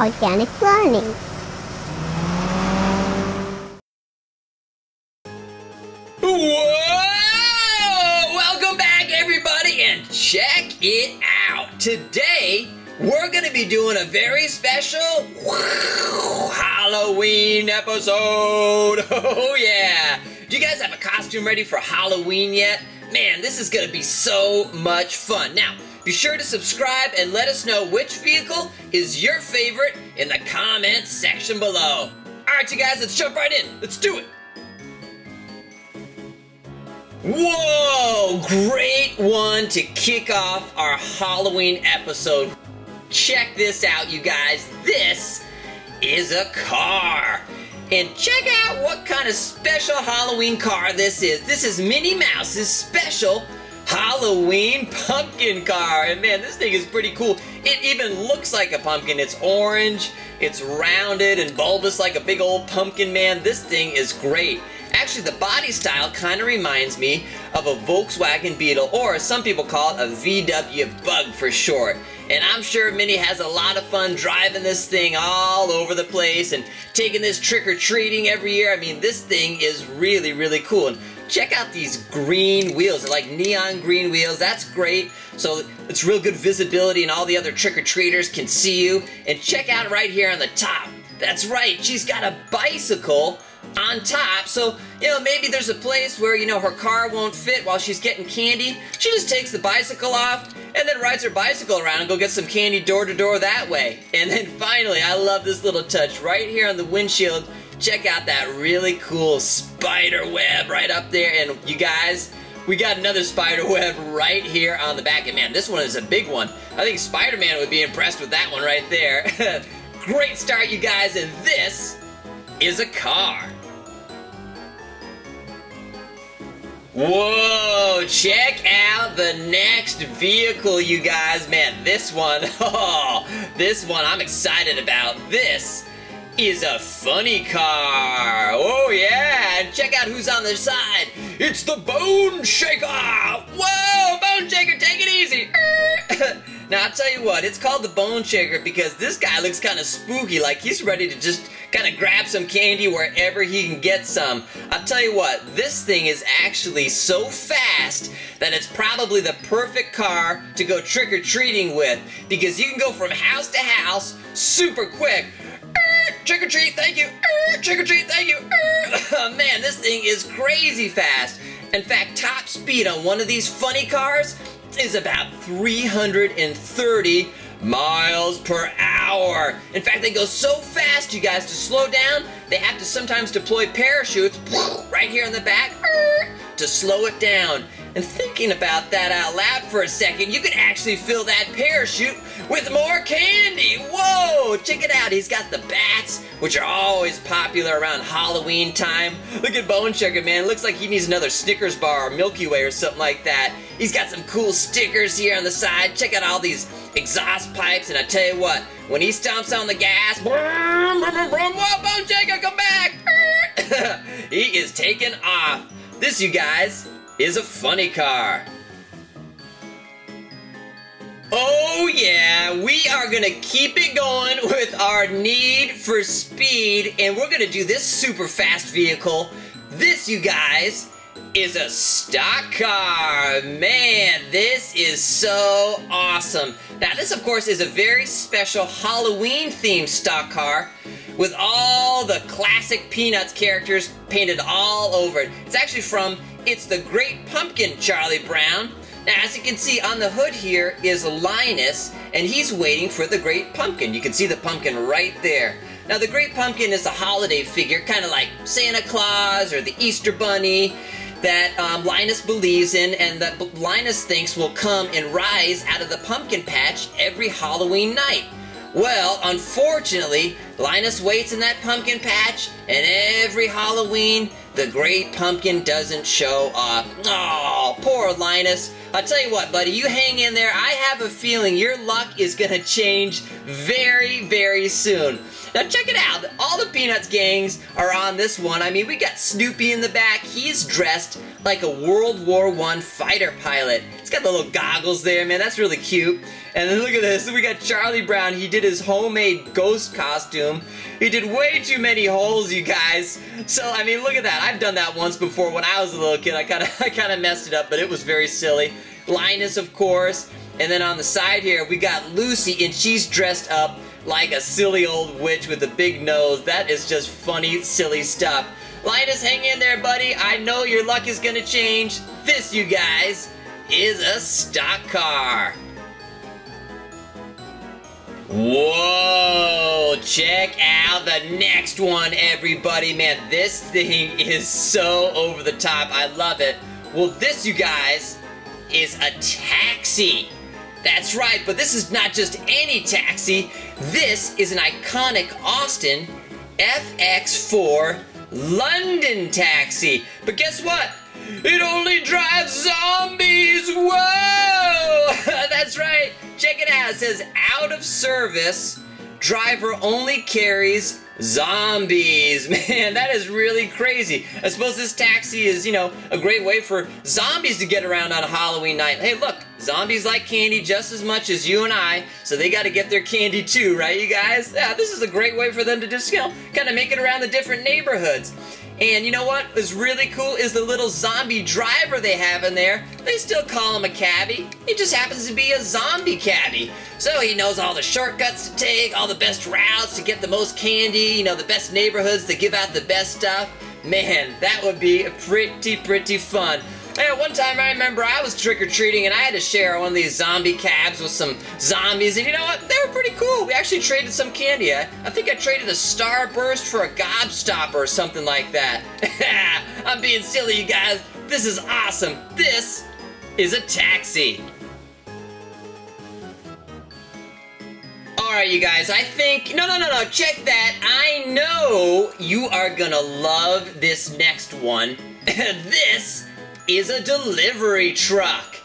organic learning. Whoa! Welcome back, everybody, and check it out. Today, we're going to be doing a very special Halloween episode. Oh, yeah. Do you guys have a costume ready for Halloween yet? Man, this is going to be so much fun. Now, be sure to subscribe and let us know which vehicle is your favorite in the comments section below. All right, you guys, let's jump right in. Let's do it. Whoa! Great one to kick off our Halloween episode. Check this out, you guys. This is a car. And check out what kind of special Halloween car this is. This is Minnie Mouse's special Halloween pumpkin car. And man, this thing is pretty cool. It even looks like a pumpkin. It's orange, it's rounded and bulbous like a big old pumpkin, man. This thing is great. Actually, the body style kind of reminds me of a Volkswagen Beetle, or some people call it a VW Bug for short. And I'm sure Minnie has a lot of fun driving this thing all over the place and taking this trick-or-treating every year. I mean, this thing is really, really cool. And check out these green wheels. They're like neon green wheels. That's great. So it's real good visibility and all the other trick-or-treaters can see you. And check out right here on the top. That's right, she's got a bicycle on top. So, you know, maybe there's a place where, you know, her car won't fit while she's getting candy. She just takes the bicycle off and then rides her bicycle around and go get some candy door to door that way. And then finally, I love this little touch right here on the windshield. Check out that really cool spider web right up there. And you guys, we got another spider web right here on the back. And man, this one is a big one. I think Spider-Man would be impressed with that one right there. Great start, you guys, and this is a car. Whoa, check out the next vehicle, you guys. Man, this one, oh, this one I'm excited about. This is a funny car. Oh, yeah, and check out who's on the side. It's the Bone Shaker. Whoa, Bone Shaker, take it easy. Now, I'll tell you what, it's called the Bone Shaker because this guy looks kind of spooky, like he's ready to just kind of grab some candy wherever he can get some. I'll tell you what, this thing is actually so fast that it's probably the perfect car to go trick-or-treating with because you can go from house to house super quick. Trick or treat, thank you. Trick or treat, thank you. Man, this thing is crazy fast. In fact, top speed on one of these funny cars is about 330 miles per hour. In fact, they go so fast, you guys, to slow down, they have to sometimes deploy parachutes right here in the back to slow it down. And thinking about that out loud for a second, you can actually fill that parachute with more candy. Whoa, check it out. He's got the bats, which are always popular around Halloween time. Look at Bone Shaker, man. Looks like he needs another Snickers bar or Milky Way or something like that. He's got some cool stickers here on the side. Check out all these exhaust pipes, and I tell you what, when he stomps on the gas, brum, whoa, Bone Shaker, come back! he is taking off. This, you guys, is a funny car. Oh yeah, we are gonna keep it going with our need for speed, and we're gonna do this super fast vehicle. This, you guys, is a stock car. Man, this is so awesome. Now, this, of course, is a very special Halloween-themed stock car with all the classic Peanuts characters painted all over it. It's actually from It's the Great Pumpkin, Charlie Brown. Now, as you can see on the hood here is Linus, and he's waiting for the Great Pumpkin. You can see the pumpkin right there. Now, the Great Pumpkin is a holiday figure, kind of like Santa Claus or the Easter Bunny that um, Linus believes in and that Linus thinks will come and rise out of the pumpkin patch every Halloween night. Well, unfortunately, Linus waits in that pumpkin patch, and every Halloween, the great pumpkin doesn't show up. Oh, poor Linus. I'll tell you what, buddy, you hang in there. I have a feeling your luck is going to change very, very soon. Now check it out. All the Peanuts gangs are on this one. I mean, we got Snoopy in the back. He's dressed like a World War I fighter pilot. It's got the little goggles there, man. That's really cute. And then look at this. We got Charlie Brown. He did his homemade ghost costume. He did way too many holes, you guys. So, I mean, look at that. I've done that once before when I was a little kid. I kind of I kind of messed it up, but it was very silly. Linus, of course. And then on the side here, we got Lucy, and she's dressed up like a silly old witch with a big nose. That is just funny, silly stuff. Linus, hang in there, buddy. I know your luck is gonna change. This, you guys, is a stock car. Whoa! Check out the next one, everybody. Man, this thing is so over the top. I love it. Well, this, you guys, is a taxi. That's right, but this is not just any taxi. This is an iconic Austin FX4 London taxi. But guess what? It only drives zombies! Whoa! That's right. Check it out. It says out of service. Driver only carries Zombies. Man, that is really crazy. I suppose this taxi is, you know, a great way for zombies to get around on a Halloween night. Hey, look, zombies like candy just as much as you and I, so they got to get their candy too, right, you guys? Yeah, this is a great way for them to just, you know, kind of make it around the different neighborhoods. And you know what is really cool is the little zombie driver they have in there. They still call him a cabbie. He just happens to be a zombie cabbie. So he knows all the shortcuts to take, all the best routes to get the most candy, you know, the best neighborhoods to give out the best stuff. Man, that would be pretty, pretty fun. Hey, one time I remember I was trick-or-treating and I had to share one of these zombie cabs with some zombies and you know what? They were pretty cool. We actually traded some candy. I, I think I traded a Starburst for a Gobstopper or something like that. I'm being silly, you guys. This is awesome. This is a taxi. Alright, you guys, I think... No, no, no, no, check that. I know you are gonna love this next one. this is a delivery truck.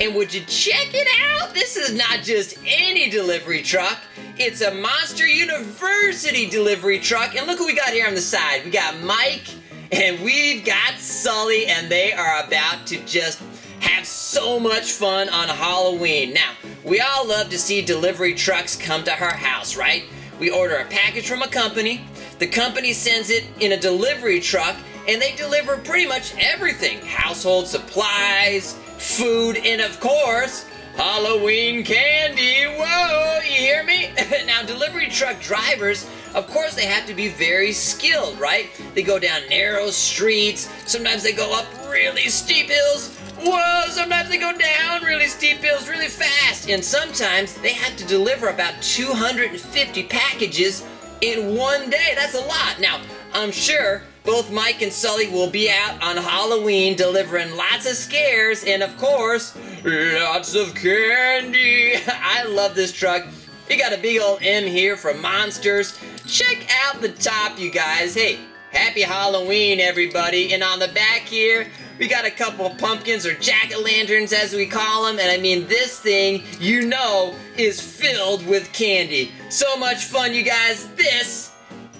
And would you check it out? This is not just any delivery truck. It's a Monster University delivery truck. And look what we got here on the side. We got Mike and we've got Sully and they are about to just have so much fun on Halloween. Now, we all love to see delivery trucks come to our house, right? We order a package from a company, the company sends it in a delivery truck, and they deliver pretty much everything household supplies, food, and of course, Halloween candy. Whoa, you hear me? now, delivery truck drivers, of course, they have to be very skilled, right? They go down narrow streets, sometimes they go up really steep hills. Whoa, sometimes they go down really steep hills really fast. And sometimes they have to deliver about 250 packages in one day. That's a lot. Now, I'm sure both Mike and Sully will be out on Halloween delivering lots of scares and, of course, lots of candy. I love this truck. We got a big old M here for monsters. Check out the top, you guys. Hey, happy Halloween, everybody. And on the back here, we got a couple pumpkins or jack-o'-lanterns as we call them. And I mean, this thing, you know, is filled with candy. So much fun, you guys. This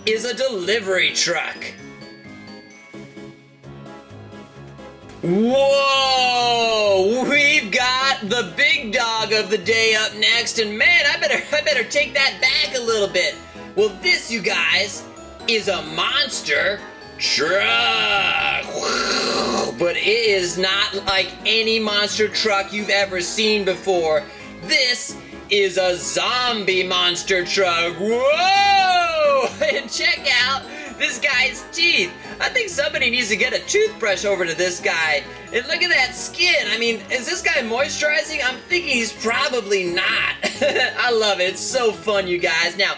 is a delivery truck. Whoa! We've got the big dog of the day up next, and man, I better I better take that back a little bit. Well, this, you guys, is a monster truck. But it is not like any monster truck you've ever seen before. This is a zombie monster truck. Whoa! And check out this guy's teeth. I think somebody needs to get a toothbrush over to this guy. And look at that skin. I mean, is this guy moisturizing? I'm thinking he's probably not. I love it. It's so fun, you guys. Now,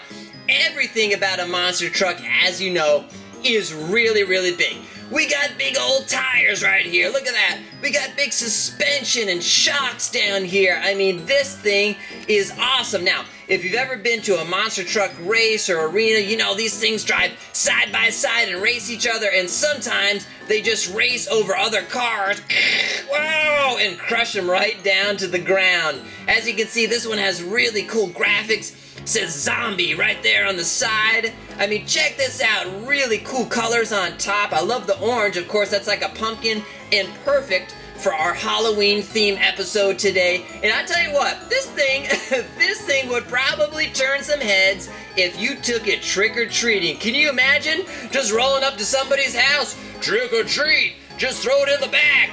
everything about a monster truck, as you know, is really, really big. We got big old tires right here. Look at that. We got big suspension and shocks down here. I mean, this thing is awesome. Now, if you've ever been to a monster truck race or arena, you know these things drive side by side and race each other, and sometimes they just race over other cars. Whoa! And crush them right down to the ground. As you can see, this one has really cool graphics says zombie right there on the side. I mean, check this out. Really cool colors on top. I love the orange. Of course, that's like a pumpkin and perfect for our Halloween theme episode today. And I tell you what, this thing, this thing would probably turn some heads if you took it trick or treating. Can you imagine just rolling up to somebody's house, trick or treat? Just throw it in the bag.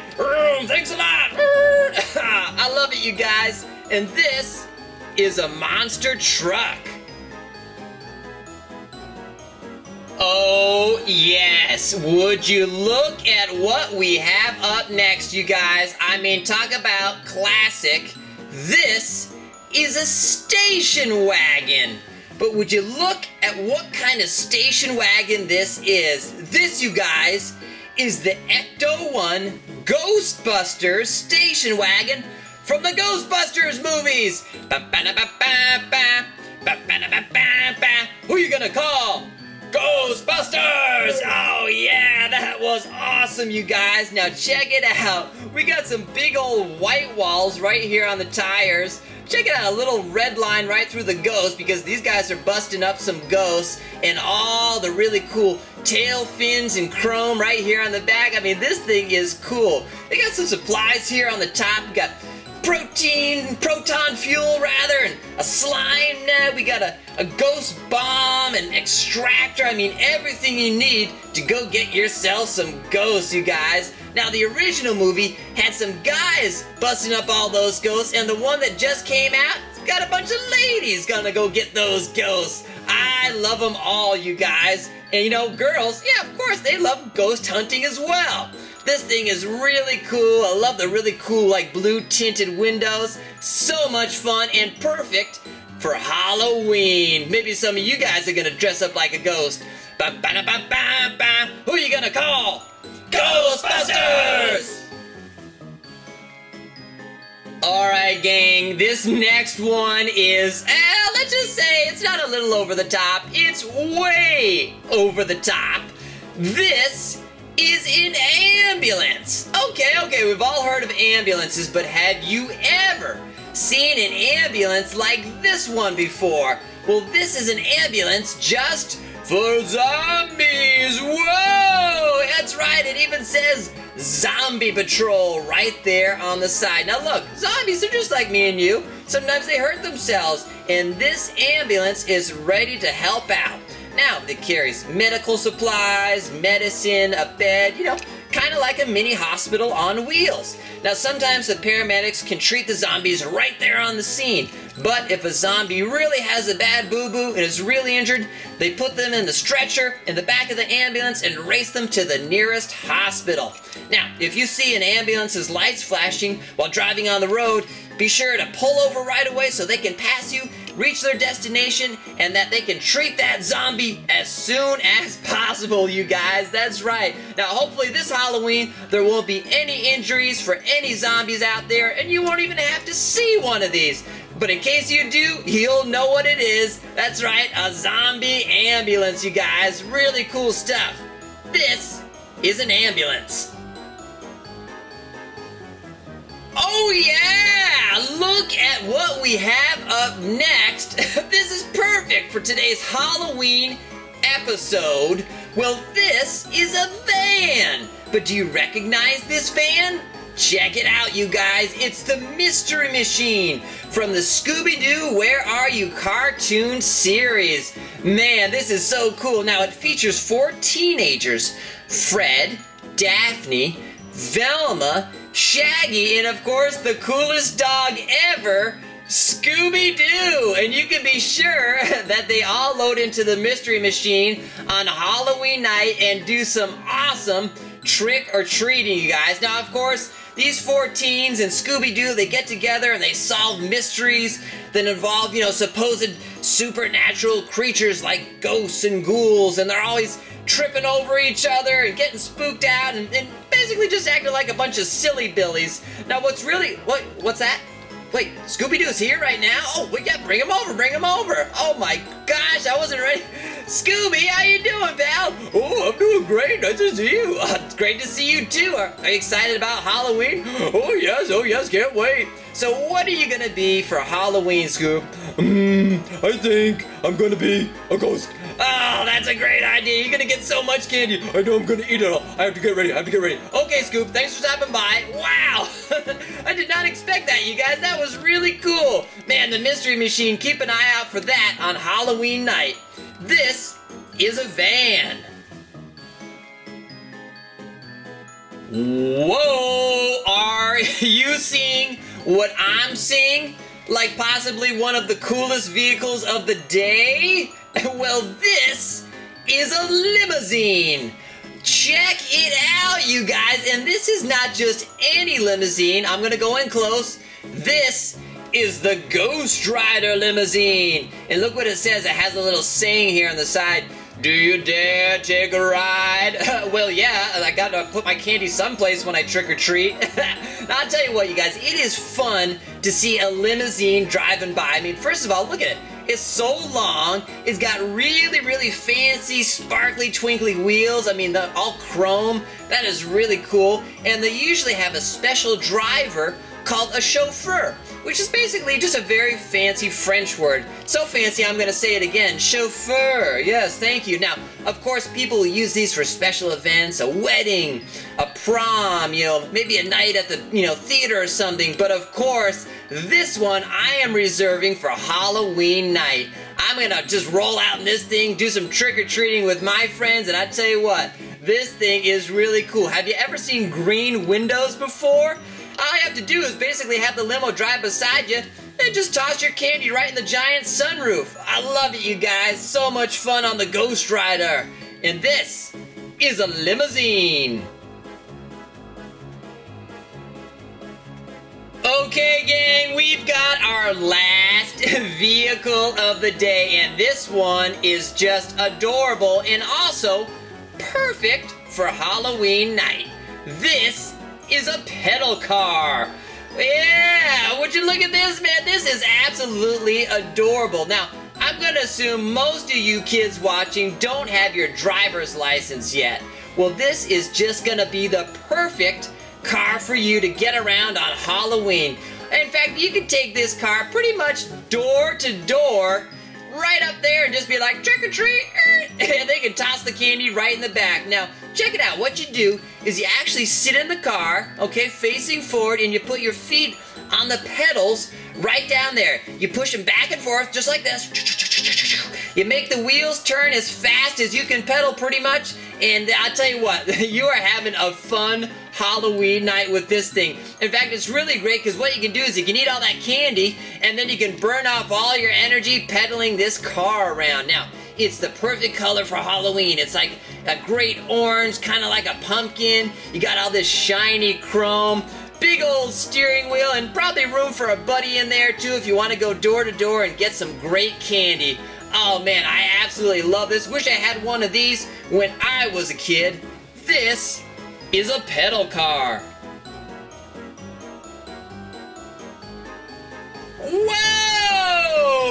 Thanks a lot. I love it, you guys. And this is a monster truck. Oh, yes. Would you look at what we have up next, you guys? I mean, talk about classic. This is a station wagon. But would you look at what kind of station wagon this is? This, you guys, is the Ecto 1 Ghostbusters station wagon from the Ghostbusters movies. Ba -ba -ba Who are you gonna call? Ghostbusters! Oh yeah, that was awesome, you guys. Now check it out. We got some big old white walls right here on the tires. Check it out, a little red line right through the ghost because these guys are busting up some ghosts and all the really cool tail fins and chrome right here on the back. I mean, this thing is cool. They got some supplies here on the top. We got protein, proton fuel rather, and a slime net. We got a, a ghost bomb, an extractor. I mean, everything you need to go get yourself some ghosts, you guys. Now, the original movie had some guys busting up all those ghosts, and the one that just came out got a bunch of ladies gonna go get those ghosts. I love them all, you guys. And you know, girls, yeah, of course, they love ghost hunting as well. This thing is really cool. I love the really cool like blue tinted windows. So much fun and perfect for Halloween. Maybe some of you guys are gonna dress up like a ghost. Ba -ba -ba Who are you gonna call? Ghostbusters! Alright gang, this next one is, eh, let's just say it's not a little over the top, it's way over the top. This is an ambulance. Okay, okay, we've all heard of ambulances, but have you ever seen an ambulance like this one before? Well, this is an ambulance just for zombies. Whoa! That's right, it even says Zombie Patrol right there on the side. Now look, zombies are just like me and you. Sometimes they hurt themselves, and this ambulance is ready to help out. Now, it carries medical supplies, medicine, a bed, you know, kind of like a mini hospital on wheels. Now, sometimes the paramedics can treat the zombies right there on the scene, but if a zombie really has a bad boo-boo and is really injured, they put them in the stretcher in the back of the ambulance and race them to the nearest hospital. Now, if you see an ambulance's lights flashing while driving on the road, be sure to pull over right away so they can pass you reach their destination, and that they can treat that zombie as soon as possible, you guys. That's right. Now, hopefully this Halloween, there won't be any injuries for any zombies out there, and you won't even have to see one of these. But in case you do, you'll know what it is. That's right, a zombie ambulance, you guys. Really cool stuff. This is an ambulance. Oh yeah! Look at what we have up next. this is perfect for today's Halloween episode. Well, this is a van. But do you recognize this van? Check it out, you guys. It's the Mystery Machine from the Scooby-Doo Where Are You cartoon series. Man, this is so cool. Now, it features four teenagers, Fred, Daphne, Velma, Shaggy, and of course the coolest dog ever, Scooby-Doo! And you can be sure that they all load into the Mystery Machine on Halloween night and do some awesome trick-or-treating, you guys. Now, of course, these four teens and Scooby-Doo, they get together and they solve mysteries that involve, you know, supposed supernatural creatures like ghosts and ghouls, and they're always tripping over each other and getting spooked out and, and basically just acting like a bunch of silly billies. Now, what's really what? What's that? Wait, Scooby Doo's here right now? Oh, we got bring him over, bring him over. Oh my gosh, I wasn't ready. Scooby, how you doing, pal? Oh, I'm doing great. Nice to see you. Uh, great to see you too. Are, are, you excited about Halloween? Oh yes, oh yes, can't wait. So what are you gonna be for Halloween, Scoop? Hmm, I think I'm gonna be a ghost. Oh, that's a great idea. You're gonna get so much candy. I know I'm gonna eat it all. I have to get ready. I have to get ready. Okay, Scoop, thanks for stopping by. Wow! I did not expect that, you guys. That was really cool. Man, the Mystery Machine, keep an eye out for that on Halloween night. This is a van. Whoa! Are you seeing what I'm seeing? Like possibly one of the coolest vehicles of the day? Well, this is a limousine. Check it out, you guys. And this is not just any limousine. I'm gonna go in close. This is the Ghost Rider limousine. And look what it says. It has a little saying here on the side. Do you dare take a ride? well, yeah, I gotta put my candy someplace when I trick or treat. I'll tell you what, you guys, it is fun to see a limousine driving by. I mean, first of all, look at it. It's so long. It's got really, really fancy, sparkly, twinkly wheels. I mean, the, all chrome. That is really cool. And they usually have a special driver called a chauffeur, which is basically just a very fancy French word. So fancy, I'm to say it again. Chauffeur. Yes, thank you. Now, of course, people use these for special events, a wedding, a prom, you know, maybe a night at the, you know, theater or something. But of course, this one I am reserving for Halloween night. I'm gonna just roll out in this thing, do some trick-or-treating with my friends, and I tell you what, this thing is really cool. Have you ever seen green windows before? All you have to do is basically have the limo drive beside you and just toss your candy right in the giant sunroof. I love it, you guys. So much fun on the Ghost Rider. And this is a limousine. Okay, gang, we've got our last vehicle of the day, and this one is just adorable and also perfect for Halloween night. This is a pedal car. Yeah, would you look at this, man? This is absolutely adorable. Now, I'm gonna assume most of you kids watching don't have your driver's license yet. Well, this is just gonna be the perfect car for you to get around on Halloween. In fact, you can take this car pretty much door to door right up there and just be like, trick or treat, they toss the candy right in the back. Now, check it out. What you do is you actually sit in the car, okay, facing forward, and you put your feet on the pedals right down there. You push them back and forth just like this. You make the wheels turn as fast as you can pedal pretty much, and I'll tell you what, you are having a fun Halloween night with this thing. In fact, it's really great because what you can do is you can eat all that candy and then you can burn off all your energy pedaling this car around. Now, it's the perfect color for Halloween. It's like a great orange, kind of like a pumpkin. You got all this shiny chrome big old steering wheel and probably room for a buddy in there too if you want to go door to door and get some great candy. Oh man, I absolutely love this. Wish I had one of these when I was a kid. This is a pedal car.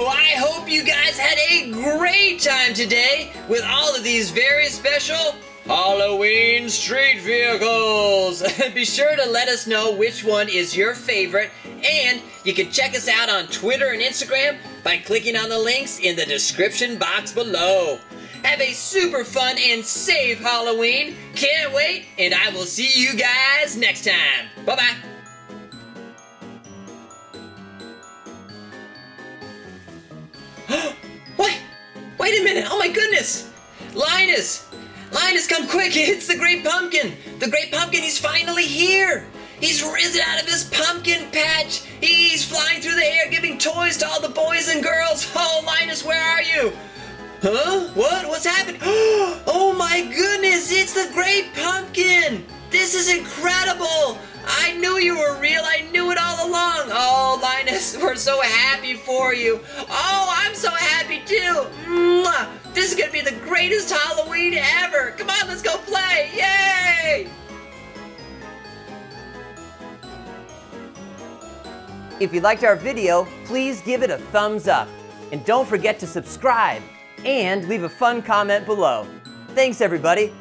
I hope you guys had a great time today with all of these very special Halloween street vehicles! Be sure to let us know which one is your favorite, and you can check us out on Twitter and Instagram by clicking on the links in the description box below. Have a super fun and safe Halloween. Can't wait, and I will see you guys next time. Bye bye. Wait a minute! Oh my goodness! Linus! Linus, come quick! It's the Great Pumpkin! The Great Pumpkin, he's finally here! He's risen out of his pumpkin patch! He's flying through the air giving toys to all the boys and girls! Oh, Linus, where are you? Huh? What? What's happened? Oh my goodness, it's the Great Pumpkin! This is incredible! I knew you were real. I knew it all along. Oh, Linus, we're so happy for you. Oh, I'm so happy too. Mwah! This is going to be the greatest Halloween ever. Come on, let's go play. Yay! If you liked our video, please give it a thumbs up. And don't forget to subscribe and leave a fun comment below. Thanks, everybody.